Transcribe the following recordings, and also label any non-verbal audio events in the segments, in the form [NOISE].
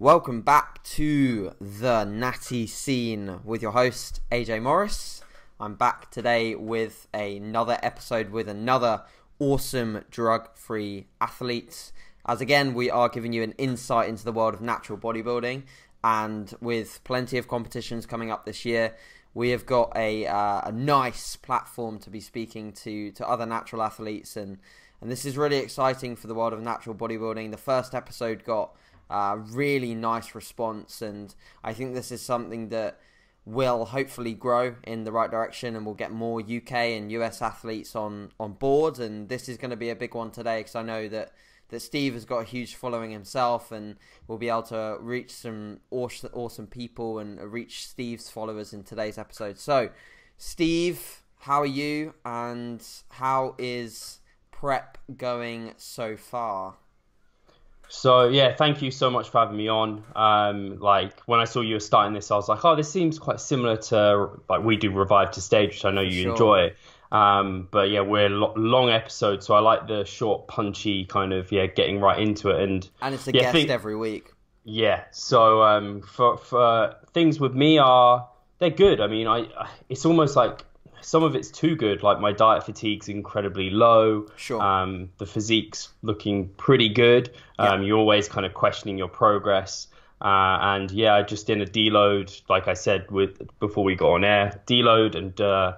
Welcome back to the Natty Scene with your host AJ Morris. I'm back today with another episode with another awesome drug-free athlete. As again, we are giving you an insight into the world of natural bodybuilding, and with plenty of competitions coming up this year, we have got a uh, a nice platform to be speaking to to other natural athletes and and this is really exciting for the world of natural bodybuilding. The first episode got a really nice response, and I think this is something that will hopefully grow in the right direction, and we'll get more UK and US athletes on on board. And this is going to be a big one today because I know that that Steve has got a huge following himself, and we'll be able to reach some awesome people and reach Steve's followers in today's episode. So, Steve, how are you, and how is prep going so far? So yeah, thank you so much for having me on. Um, like when I saw you were starting this, I was like, oh, this seems quite similar to like we do Revive to Stage, which I know you sure. enjoy. Um, but yeah, we're lo- long episodes, so I like the short, punchy kind of yeah, getting right into it. And and it's a yeah, guest think, every week. Yeah. So um, for for things with me are they're good. I mean, I it's almost like some of it's too good. Like my diet fatigue's incredibly low. Sure. Um, the physique's looking pretty good. Um, yeah. You're always kind of questioning your progress. Uh, and yeah, I just did a deload, like I said with before we got on air, deload and uh,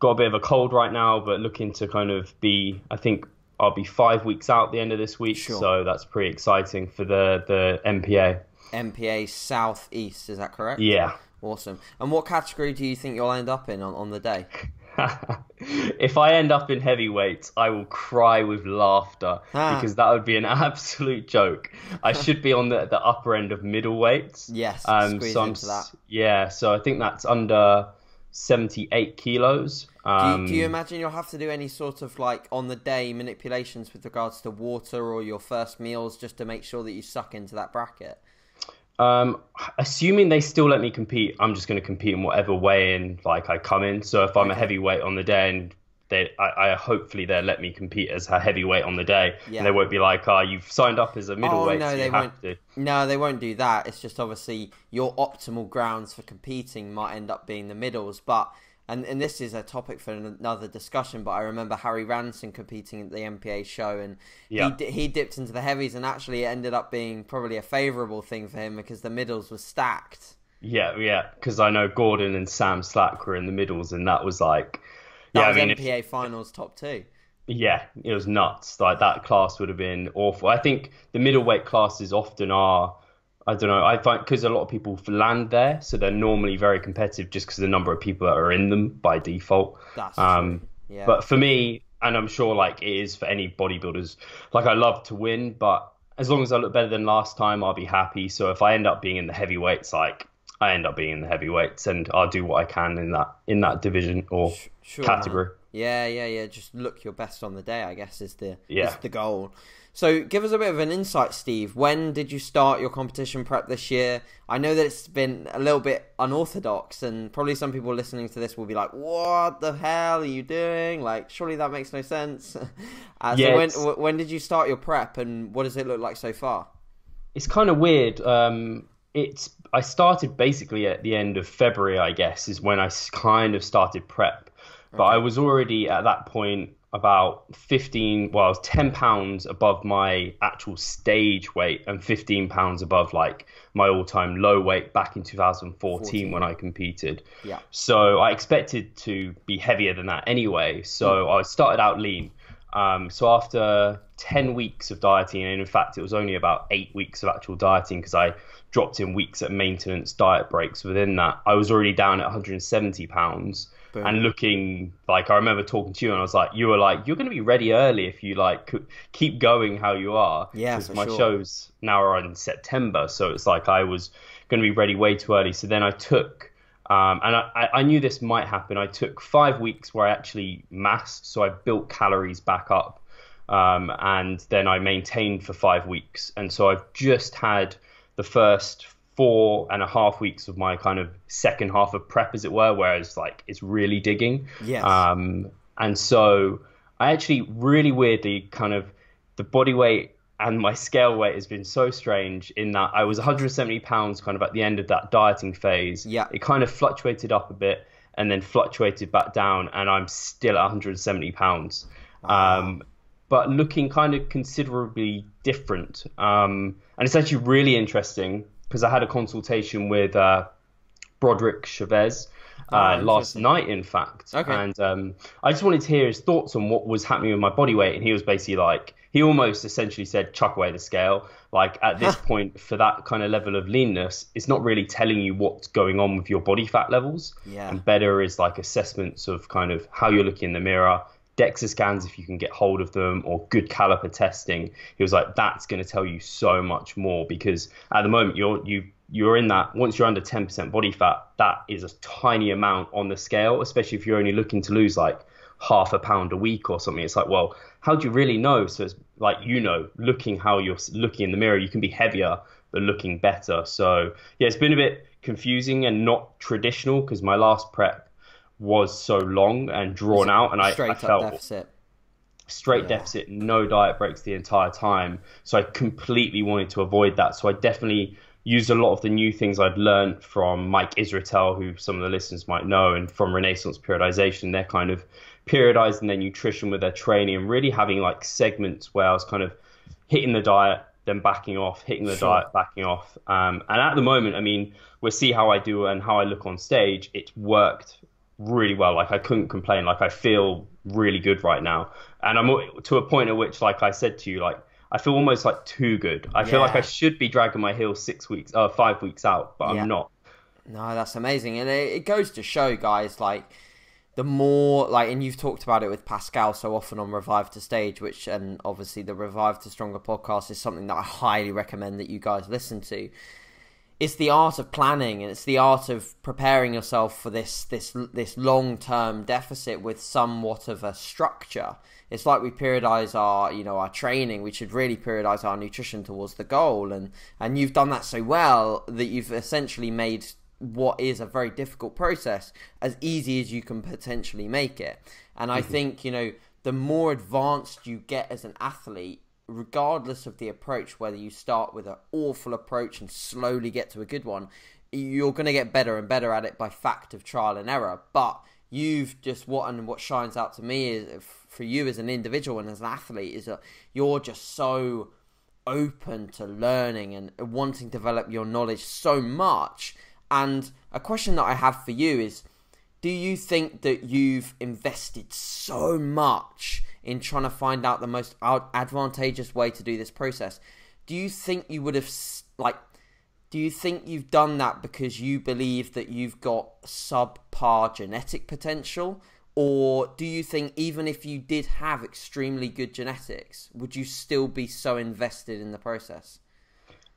got a bit of a cold right now, but looking to kind of be, I think I'll be five weeks out the end of this week, sure. so that's pretty exciting for the the NPA. NPA Southeast, is that correct? Yeah. Awesome. And what category do you think you'll end up in on, on the day? [LAUGHS] if I end up in heavyweights, I will cry with laughter ah. because that would be an [LAUGHS] absolute joke. I should be on the, the upper end of middleweights. Yes, um, so into that. Yeah, so I think that's under 78 kilos. Um, do, you, do you um, imagine you'll have to do any sort of like on the day manipulations with regards to water or your first meals just to make sure that you suck into that bracket? Um, assuming they still let me compete, I'm just going to compete in whatever way in like I come in. So if I'm okay. a heavyweight on the day and they, I, I, hopefully they'll let me compete as a heavyweight on the day. Yeah. And they won't be like, oh, you've signed up as a middleweight. Oh, no, so they won't. To. No, they won't do that. It's just obviously your optimal grounds for competing might end up being the middles, but and and this is a topic for another discussion. But I remember Harry Ranson competing at the NPA show, and yeah. he he dipped into the heavies, and actually it ended up being probably a favourable thing for him because the middles were stacked. Yeah, yeah, because I know Gordon and Sam Slack were in the middles, and that was like, that yeah, was I mean, NPA if, finals top two. Yeah, it was nuts. Like that class would have been awful. I think the middleweight classes often are I don't know. I find because a lot of people land there, so they're normally very competitive just because of the number of people that are in them by default. That's um, true. Yeah. But for me, and I'm sure like it is for any bodybuilders, like I love to win, but as long as I look better than last time, I'll be happy. So if I end up being in the heavyweights, like I end up being in the heavyweights, and I'll do what I can in that in that division or sure, category. Man. Yeah, yeah, yeah. Just look your best on the day. I guess is the yeah. is the goal. So, give us a bit of an insight, Steve. When did you start your competition prep this year? I know that it's been a little bit unorthodox, and probably some people listening to this will be like, "What the hell are you doing? Like, surely that makes no sense." [LAUGHS] uh, yes. So, when when did you start your prep, and what does it look like so far? It's kind of weird. Um, it's I started basically at the end of February, I guess, is when I kind of started prep. But okay. I was already at that point about 15 well I was 10 pounds above my actual stage weight and 15 pounds above like my all-time low weight back in 2014 14. when i competed yeah so i expected to be heavier than that anyway so mm. i started out lean um, so after 10 weeks of dieting and in fact it was only about eight weeks of actual dieting because i dropped in weeks at maintenance diet breaks within that i was already down at 170 pounds Boom. and looking like I remember talking to you and I was like, you were like, you're going to be ready early if you like keep going how you are. Yeah, because my sure. shows now are in September, so it's like I was going to be ready way too early. So then I took. Um, and I, I knew this might happen. I took five weeks where I actually massed, so I built calories back up, um, and then I maintained for five weeks. And so I've just had the first four and a half weeks of my kind of second half of prep, as it were, whereas like it's really digging. Yes. Um, and so I actually really weirdly kind of the body weight and my scale weight has been so strange in that I was 170 pounds kind of at the end of that dieting phase. Yeah. It kind of fluctuated up a bit and then fluctuated back down, and I'm still at 170 pounds. Wow. Um, but looking kind of considerably different. Um, and it's actually really interesting because I had a consultation with uh, Broderick Chavez uh, Oh, last night, in fact. Okay. And um, I just wanted to hear his thoughts on what was happening with my body weight. And he was basically like, he almost essentially said, chuck away the scale. Like at this point, for that kind of level of leanness, it's not really telling you what's going on with your body fat levels. Yeah. And better is like assessments of kind of how you're looking in the mirror, DEXA scans if you can get hold of them, or good caliper testing. He was like, that's going to tell you so much more because at the moment you're you you're in that once you're under 10% body fat, that is a tiny amount on the scale, especially if you're only looking to lose like half a pound a week or something. It's like, well, how do you really know? So it's like you know, looking how you're looking in the mirror, you can be heavier but looking better. So yeah, it's been a bit confusing and not traditional because my last prep was so long and drawn out, and I, Straight I felt deficit. straight Yeah. deficit, no diet breaks the entire time. So I completely wanted to avoid that. So I definitely used a lot of the new things I'd learned from Mike Israetel, who some of the listeners might know, and from Renaissance Periodization. They're kind of periodizing their nutrition with their training and really having like segments where I was kind of hitting the diet, then backing off, hitting the Sure. diet, backing off. Um, and at the moment, I mean, we'll see how I do and how I look on stage. It's worked really well. Like I couldn't complain. Like I feel really good right now, and I'm to a point at which, like I said to you, like I feel almost like too good. I feel like I should be dragging my heels six weeks, uh, five weeks out, but Yeah. I'm not. No, that's amazing, and it, it goes to show, guys, like the more like, and you've talked about it with Pascal so often on Revive to Stage, which, and obviously the Revive to Stronger podcast is something that I highly recommend that you guys listen to. It's the art of planning, and it's the art of preparing yourself for this this this long term deficit with somewhat of a structure. It's like we periodize our you know our training. We should really periodize our nutrition towards the goal, and and you've done that so well that you've essentially made what is a very difficult process as easy as you can potentially make it. And I mm-hmm. think, you know, the more advanced you get as an athlete, regardless of the approach, whether you start with an awful approach and slowly get to a good one, you're going to get better and better at it by fact of trial and error. But you've just what and what shines out to me is for you as an individual and as an athlete is that you're just so open to learning and wanting to develop your knowledge so much. And a question that I have for you is do you think that you've invested so much in trying to find out the most advantageous way to do this process? Do you think you would have like do you think you've done that because you believe that you've got subpar genetic potential or do you think even if you did have extremely good genetics would you still be so invested in the process?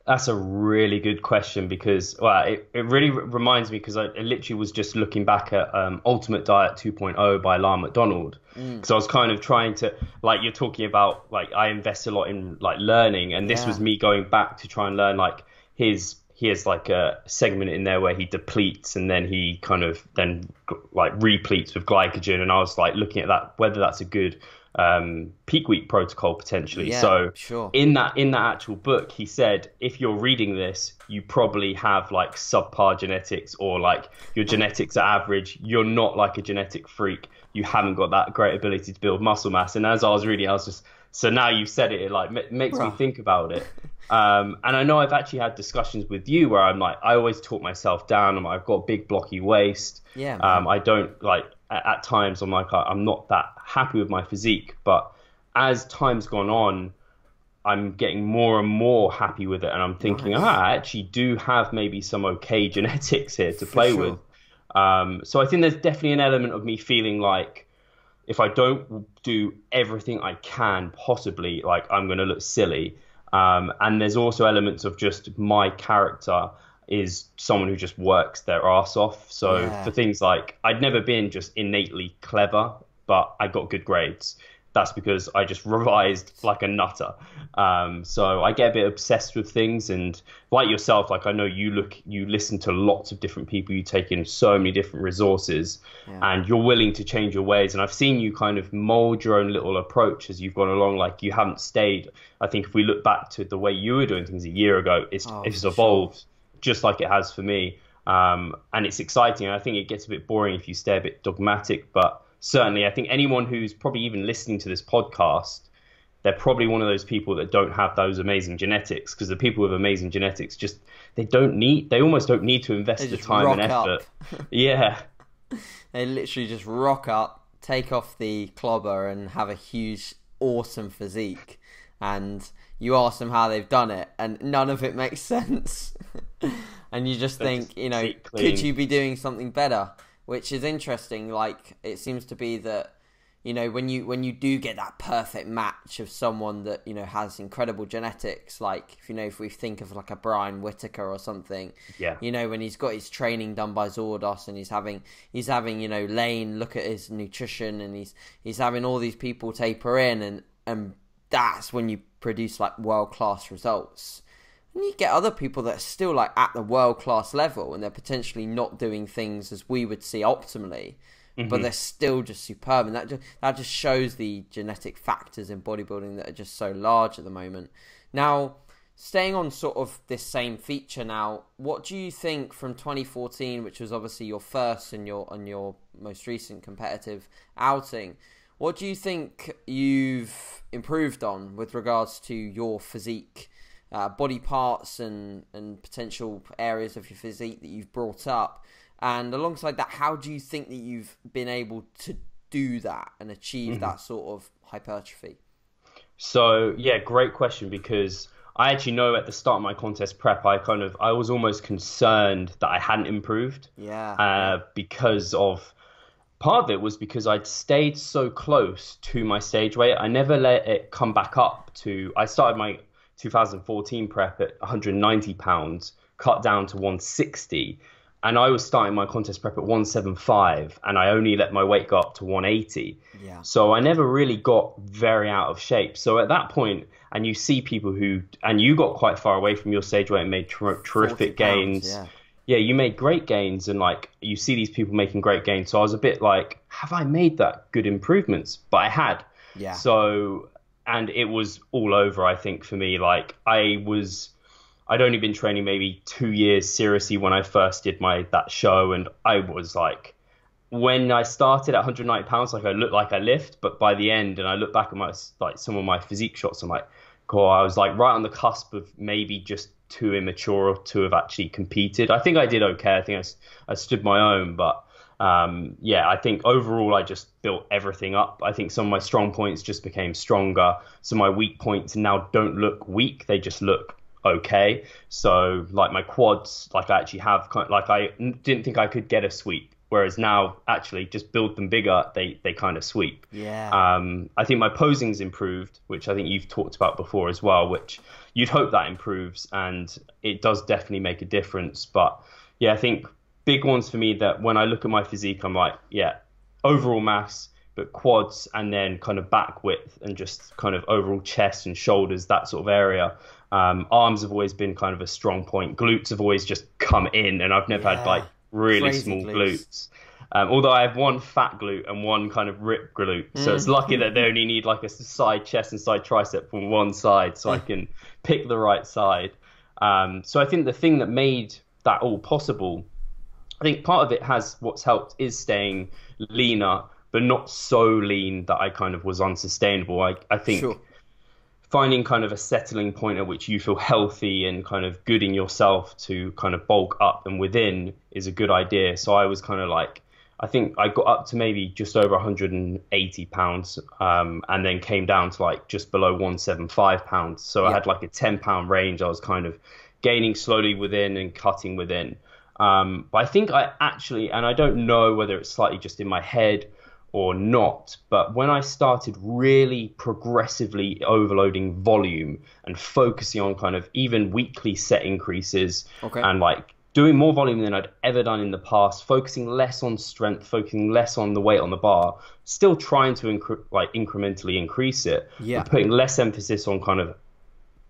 That's a really good question because well, it, it really r- reminds me because I, I literally was just looking back at um, Ultimate Diet 2.0 by Lyle McDonald because I was kind of trying to like you're talking about like I invest a lot in like learning and this Yeah. was me going back to try and learn like his he has like a segment in there where he depletes and then he kind of then like repletes with glycogen and I was like looking at that whether that's a good um, peak week protocol potentially. Yeah, so sure. in that in that actual book he said if you're reading this you probably have like subpar genetics or like your genetics are average. You're not like a genetic freak. You haven't got that great ability to build muscle mass. And as i was reading i was just so now you've said it it like ma- makes me think about it. Um, and i know i've actually had discussions with you where i'm like i always talk myself down. I'm like, i've got a big blocky waist. Yeah, um, i don't like at, times i'm like i'm not that happy with my physique but as time's gone on I'm getting more and more happy with it, and I'm thinking, Nice. ah, I actually do have maybe some okay [LAUGHS] genetics here to play sure. with. Um, so I think there's definitely an element of me feeling like if I don't do everything I can possibly, like I'm going to look silly. Um, and there's also elements of just my character is someone who just works their ass off. So Yeah. for things like I'd never been just innately clever, but I got good grades. that's because I just [LAUGHS] revised like a nutter. Um, so I get a bit obsessed with things, and like yourself, like I know you look, you listen to lots of different people, you take in so many different resources, yeah. and you're willing to change your ways. And I've seen you kind of mold your own little approach as you've gone along. Like you haven't stayed. I think if we look back to the way you were doing things a year ago, it's oh, it's evolved sure. Just like it has for me. Um, and it's exciting. I think it gets a bit boring if you stay a bit dogmatic, but certainly, I think anyone who's probably even listening to this podcast, they're probably one of those people that don't have those amazing genetics because the people with amazing genetics just they don't need they almost don't need to invest the time and effort. [LAUGHS] yeah. They literally just rock up, take off the clobber and have a huge awesome physique and you ask them how they've done it and none of it makes [LAUGHS] sense. [LAUGHS] and you just think, just you know, could you be doing something better? which is interesting. Like it seems to be that you know when you when you do get that perfect match of someone that you know has incredible genetics like if you know if we think of like a Brian Whitacre or something yeah you know when he's got his training done by Zourdos and he's having he's having you know Lane look at his nutrition and he's he's having all these people taper in and and that's when you produce like world class results and you get other people that are still like at the world class level and they're potentially not doing things as we would see optimally, mm-hmm. but they're still just superb. And that just, that just shows the genetic factors in bodybuilding that are just so large at the moment. Now, staying on sort of this same feature now, what do you think from 2014, which was obviously your first and your and your most recent competitive outing? What do you think you've improved on with regards to your physique? Uh, body parts and, and potential areas of your physique that you've brought up. And alongside that, how do you think that you've been able to do that and achieve mm-hmm. that sort of hypertrophy? So, yeah, great question because I actually know at the start of my contest prep, I kind of I was almost concerned that I hadn't improved. Yeah. Uh, because of part of it was because I'd stayed so close to my stage weight. I never let it come back up to. I started my 2014 prep at 190 pounds, cut down to 160. And I was starting my contest prep at 175, and I only let my weight go up to 180. Yeah. So I never really got very out of shape. So at that point, and you see people who, and you got quite far away from your stage weight and made ter- terrific gains. yeah. yeah, you made great gains, and like you see these people making great gains. So I was a bit like, have I made that good improvements? But I had. Yeah. So and it was all over. I think for me, like I was, I'd only been training maybe two years seriously when I first did my that show, and I was like, when I started at 190 pounds, like I looked like I lift, but by the end, and I look back at my like some of my physique shots, I'm like, God, I was like right on the cusp of maybe just too immature to have actually competed. I think I did okay. I think I, I stood my own, but um, yeah, I think overall I just built everything up. I think some of my strong points just became stronger. So my weak points now don't look weak; they just look okay. So like my quads, like I actually have, like I didn't think I could get a sweep, whereas now actually just build them bigger, they they kind of sweep. Yeah. Um, I think my posing's improved, which I think you've talked about before as well, which you'd hope that improves, and it does definitely make a difference. But yeah, I think big ones for me that when I look at my physique, I'm like, yeah, overall mass, but quads and then kind of back width and just kind of overall chest and shoulders, that sort of area. Um, arms have always been kind of a strong point. Glutes have always just come in, and I've never yeah. had like really Crazy small glutes. glutes. Um, although I have one fat glute and one kind of rip glute, so mm. it's lucky that they only need like a side chest and side tricep from one side, so I can pick the right side. Um, so I think the thing that made that all possible I think part of it has what's helped is staying leaner, but not so lean that I kind of was unsustainable. I, I think sure. finding kind of a settling point at which you feel healthy and kind of good in yourself to kind of bulk up and within is a good idea. So I was kind of like, I think I got up to maybe just over 180 pounds, um, and then came down to like just below 175 pounds. So yeah. I had like a 10 pound range. I was kind of gaining slowly within and cutting within. Um, but I think I actually, and I don't know whether it's slightly just in my head or not, but when I started really progressively overloading volume and focusing on kind of even weekly set increases okay. and like doing more volume than I'd ever done in the past, focusing less on strength, focusing less on the weight on the bar, still trying to incre- like incrementally increase it, yeah. putting less emphasis on kind of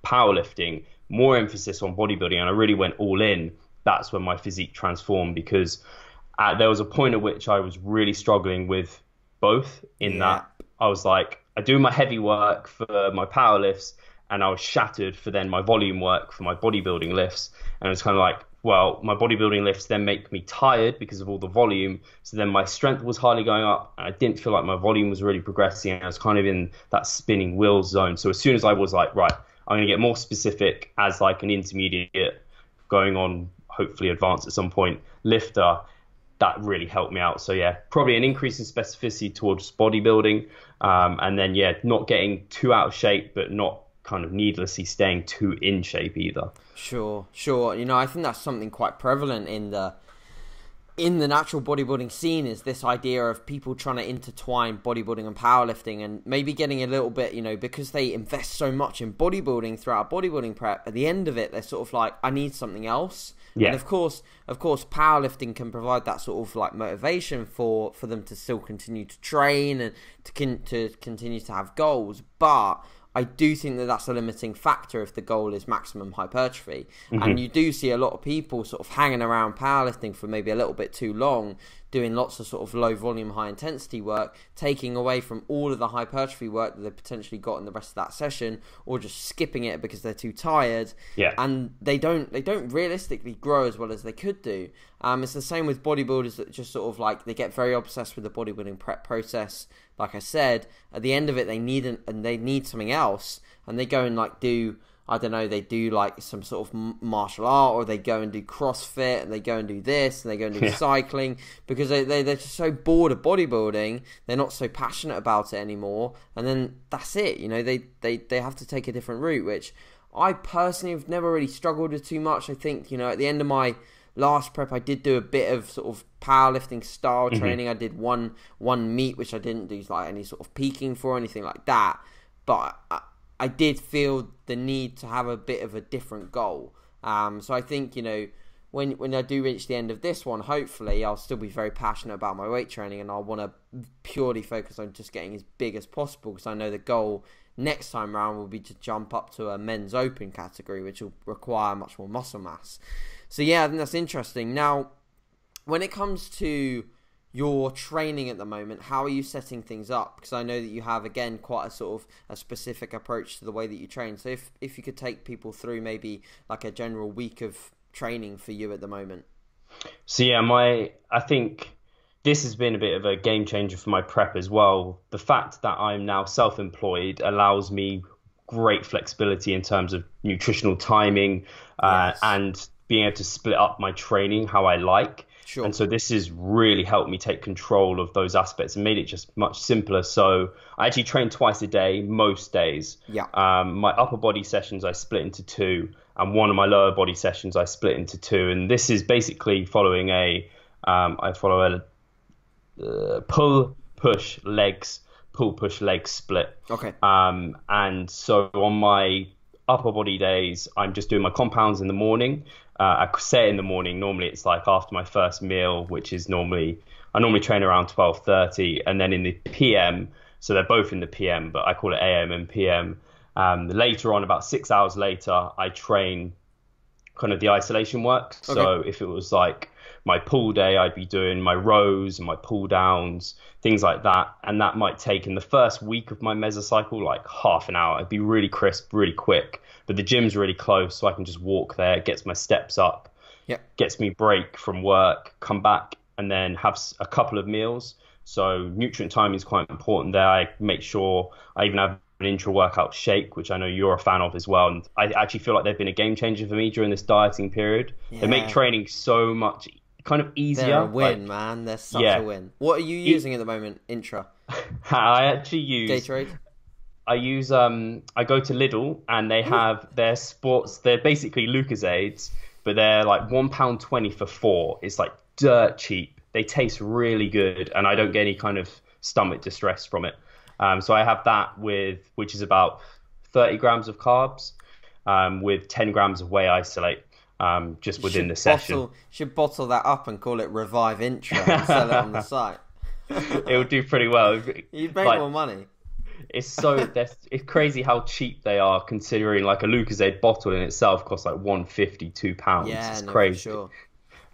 powerlifting, more emphasis on bodybuilding, and I really went all in. That's when my physique transformed because uh, there was a point at which I was really struggling with both. In yeah. that I was like, I do my heavy work for my power lifts, and I was shattered for then my volume work for my bodybuilding lifts, and it was kind of like, well, my bodybuilding lifts then make me tired because of all the volume. So then my strength was hardly going up, and I didn't feel like my volume was really progressing. And I was kind of in that spinning wheels zone. So as soon as I was like, right, I'm going to get more specific as like an intermediate going on, hopefully advance at some point, lifter, that really helped me out. So yeah, probably an increase in specificity towards bodybuilding, um, and then yeah, not getting too out of shape, but not kind of needlessly staying too in shape either. Sure, sure. You know, I think that's something quite prevalent in the in the natural bodybuilding scene is this idea of people trying to intertwine bodybuilding and powerlifting and maybe getting a little bit, you know, because they invest so much in bodybuilding throughout bodybuilding prep, at the end of it they're sort of like, I need something else. Yeah. And of course, of course, powerlifting can provide that sort of like motivation for, for them to still continue to train and to con- to continue to have goals. But I do think that that's a limiting factor if the goal is maximum hypertrophy. Mm-hmm. And you do see a lot of people sort of hanging around powerlifting for maybe a little bit too long doing lots of sort of low volume, high intensity work, taking away from all of the hypertrophy work that they potentially got in the rest of that session, or just skipping it because they're too tired. Yeah. And they don't they don't realistically grow as well as they could do. Um, it's the same with bodybuilders that just sort of like they get very obsessed with the bodybuilding prep process. Like I said, at the end of it, they need an, and they need something else, and they go and like do I don't know, they do like some sort of martial art or they go and do CrossFit and they go and do this and they go and do yeah. cycling because they, they, they're just so bored of bodybuilding. They're not so passionate about it anymore. And then that's it. You know, they, they, they have to take a different route, which I personally have never really struggled with too much. I think, you know, at the end of my last prep, I did do a bit of sort of powerlifting style mm-hmm. training. I did one, one meet, which I didn't do like any sort of peaking for anything like that. But I, I did feel the need to have a bit of a different goal. Um, so I think you know when when I do reach the end of this one, hopefully I'll still be very passionate about my weight training and I'll want to purely focus on just getting as big as possible because I know the goal next time round will be to jump up to a men's open category, which will require much more muscle mass. So yeah, I think that's interesting. Now, when it comes to your training at the moment how are you setting things up? Because i know that you have again quite a sort of a specific approach to the way that you train. So if if you could take people through maybe like a general week of training for you at the moment. So yeah my i think this has been a bit of a game changer for my prep as well. The fact that i'm now self-employed allows me great flexibility in terms of nutritional timing uh, yes. and being able to split up my training how i like Sure. And so this has really helped me take control of those aspects and made it just much simpler. So I actually train twice a day, most days. Yeah. Um, my upper body sessions I split into two, and one of my lower body sessions I split into two. And this is basically following a, um, I follow a uh, pull, push, legs, pull, push, legs split. Okay. Um, and so on my upper body days, I'm just doing my compounds in the morning uh, I say in the morning. Normally, it's like after my first meal, which is normally I normally train around twelve thirty, and then in the PM. So they're both in the PM, but I call it AM and PM. Um, later on, about six hours later, I train kind of the isolation work. Okay. So if it was like my pull day, I'd be doing my rows and my pull downs, things like that. And that might take in the first week of my mesocycle like half an hour. It'd be really crisp, really quick. But the gym's really close, so I can just walk there, gets my steps up, yeah. gets me break from work, come back, and then have a couple of meals. So nutrient timing is quite important there. I make sure I even have an intra workout shake, which I know you're a fan of as well. And I actually feel like they've been a game changer for me during this dieting period. Yeah. They make training so much kind of easier. They're a win, like, man. They're such yeah. a win. What are you using it, at the moment, intra? [LAUGHS] I actually use Gatorade. I use um I go to Lidl and they have their sports they're basically Lucozades, but they're like one pound twenty for four. It's like dirt cheap. They taste really good and I don't get any kind of stomach distress from it. Um, so I have that with which is about thirty grams of carbs, um, with ten grams of whey isolate. Um, just within the session. Bottle, should bottle that up and call it Revive Intro and [LAUGHS] sell it on the site. it would do pretty well. [LAUGHS] You'd make like, more money. It's so [LAUGHS] it's crazy how cheap they are considering like a Lucozade bottle in itself costs like one fifty two pounds. Yeah, it's no, crazy. Sure.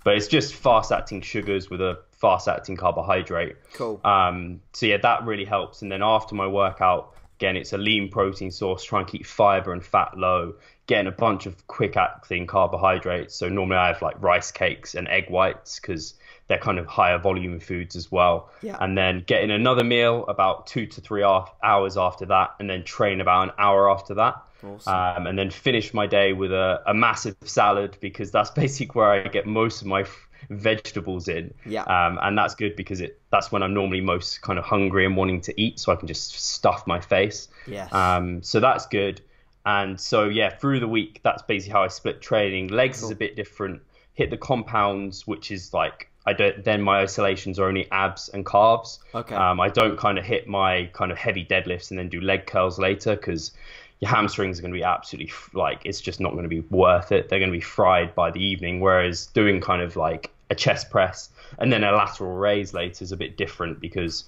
But it's just fast acting sugars with a fast acting carbohydrate. Cool. Um, so yeah, that really helps. And then after my workout, again, it's a lean protein source. Try and keep fiber and fat low. Getting a bunch of quick acting carbohydrates. So normally I have like rice cakes and egg whites because they're kind of higher volume foods as well. Yeah. And then getting another meal about two to three hours after that, and then train about an hour after that. Awesome. Um, and then finish my day with a, a, massive salad because that's [LAUGHS] basically where I get most of my vegetables in. Yeah. Um, and that's good because it that's when I'm normally most kind of hungry and wanting to eat, so I can just stuff my face. Yes. Um, so that's good. And so yeah, through the week, that's basically how I split training. Legs cool. is a bit different. Hit the compounds, which is like I don't. Then my isolations are only abs and calves. Okay. Um, I don't kind of hit my kind of heavy deadlifts and then do leg curls later because your hamstrings are going to be absolutely like it's just not going to be worth it. They're going to be fried by the evening. Whereas doing kind of like a chest press and then a lateral raise later is a bit different because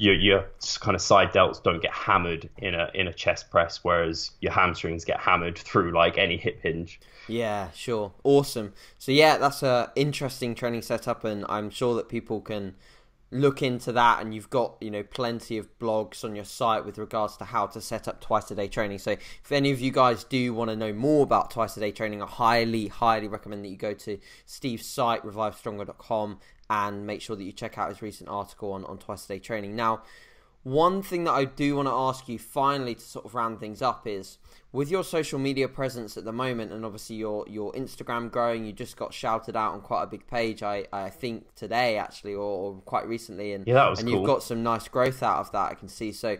your your kind of side delts don't get hammered in a in a chest press, whereas your hamstrings get hammered through like any hip hinge. Yeah, sure. Awesome. So yeah, that's a interesting training setup, and I'm sure that people can look into that and you've got you know plenty of blogs on your site with regards to how to set up twice a day training. So if any of you guys do want to know more about twice a day training i highly highly recommend that you go to steve's site revivestronger.com and make sure that you check out his recent article on, on twice a day training. Now one thing that i do want to ask you finally to sort of round things up is with your social media presence at the moment and obviously your your Instagram growing, you just got shouted out on quite a big page. I, I think today actually, or, or quite recently, and yeah, that was and cool. you've got some nice growth out of that. I can see. So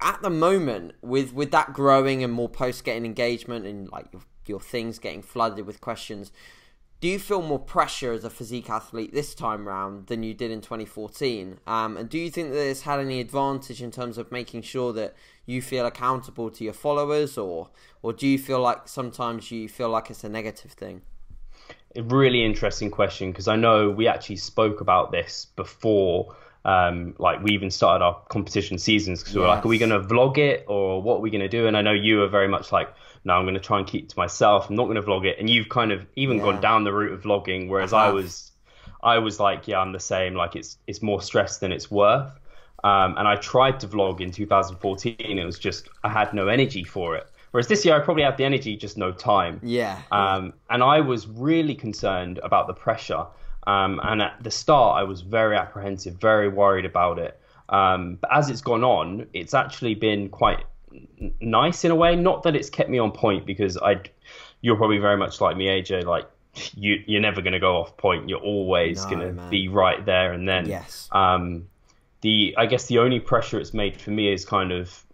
at the moment, with with that growing and more posts getting engagement and like your, your things getting flooded with questions, do you feel more pressure as a physique athlete this time round than you did in 2014? Um, and do you think that this had any advantage in terms of making sure that you feel accountable to your followers, or or do you feel like sometimes you feel like it's a negative thing? A really interesting question because I know we actually spoke about this before. Um, like we even started our competition seasons because we were like, are we going to vlog it or what are we going to do? And I know you are very much like, no, I'm going to try and keep it to myself. I'm not going to vlog it. And you've kind of even yeah. gone down the route of vlogging, whereas I, I was, I was like, yeah, I'm the same. Like it's it's more stress than it's worth. Um, and I tried to vlog in 2014. It was just I had no energy for it. Whereas this year I probably have the energy, just no time. Yeah. Um, and I was really concerned about the pressure. Um, and at the start, I was very apprehensive, very worried about it. Um, but as it's gone on, it's actually been quite nice in a way. Not that it's kept me on point because I, you're probably very much like me, AJ. Like you, you're never going to go off point. You're always no, going to be right there and then. Yes. Um, the I guess the only pressure it's made for me is kind of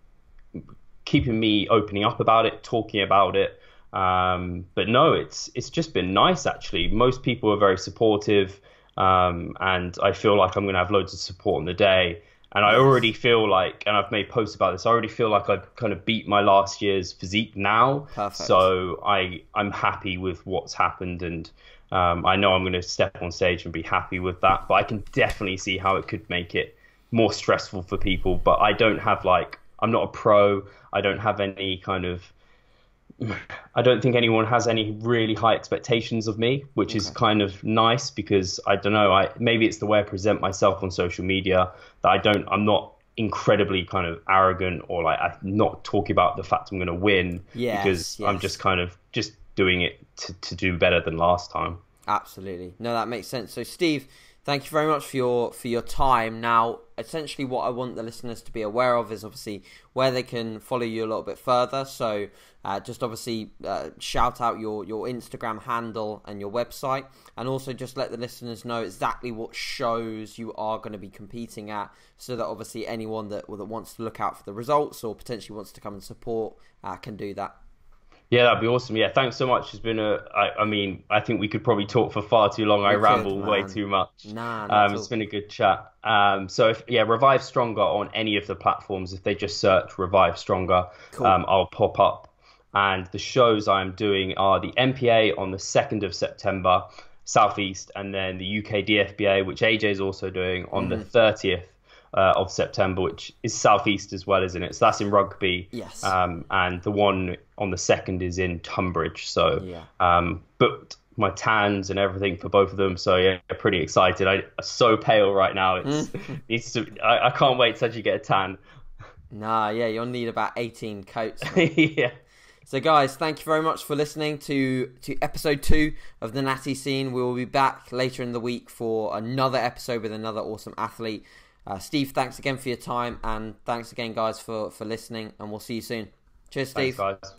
keeping me opening up about it, talking about it. Um, but no, it's it's just been nice actually. Most people are very supportive, um, and I feel like I'm going to have loads of support on the day. And I already feel like, and I've made posts about this. I already feel like I've kind of beat my last year's physique now. Perfect. So I I'm happy with what's happened, and um, I know I'm going to step on stage and be happy with that. But I can definitely see how it could make it more stressful for people. But I don't have like I'm not a pro. I don't have any kind of [SIGHS] I don't think anyone has any really high expectations of me, which okay. is kind of nice because I don't know. I maybe it's the way I present myself on social media that I don't. I'm not incredibly kind of arrogant or like I'm not talking about the fact I'm going to win yes, because yes. I'm just kind of just doing it to, to do better than last time. Absolutely, no, that makes sense. So, Steve, thank you very much for your for your time. Now, essentially, what I want the listeners to be aware of is obviously where they can follow you a little bit further. So, uh, just obviously uh, shout out your your Instagram handle and your website, and also just let the listeners know exactly what shows you are going to be competing at, so that obviously anyone that that wants to look out for the results or potentially wants to come and support uh, can do that. Yeah, that'd be awesome. Yeah, thanks so much. It's been a. I, I mean, I think we could probably talk for far too long. We I ramble man. way too much. Nah, um, it's been a good chat. Um, so if yeah, Revive Stronger on any of the platforms. If they just search Revive Stronger, cool. um, I'll pop up. And the shows I'm doing are the NPA on the 2nd of September, Southeast, and then the UK DFBA, which AJ is also doing on mm-hmm. the 30th uh, of September, which is southeast as well, isn't it? So that's in Rugby. Yes. Um, and the one on the second is in Tunbridge. So yeah. um, booked my tans and everything for both of them. So yeah, pretty excited. I, am so pale right now. It's, [LAUGHS] it's I, I can't wait to actually get a tan. Nah, yeah, you'll need about 18 coats. [LAUGHS] yeah. So, guys, thank you very much for listening to to episode two of the Natty Scene. We will be back later in the week for another episode with another awesome athlete. Uh, Steve, thanks again for your time, and thanks again, guys, for for listening. And we'll see you soon. Cheers, Steve. Thanks, guys.